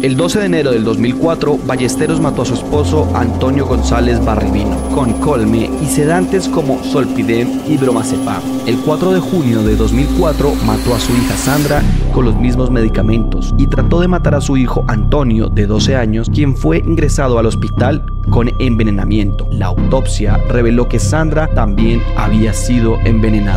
El 12 de enero del 2004, Ballesteros mató a su esposo Antonio González Barribino con colme y sedantes como solpidem y bromazepam. El 4 de junio de 2004 mató a su hija Sandra con los mismos medicamentos y trató de matar a su hijo Antonio de 12 años, quien fue ingresado al hospital con envenenamiento. La autopsia reveló que Sandra también había sido envenenada.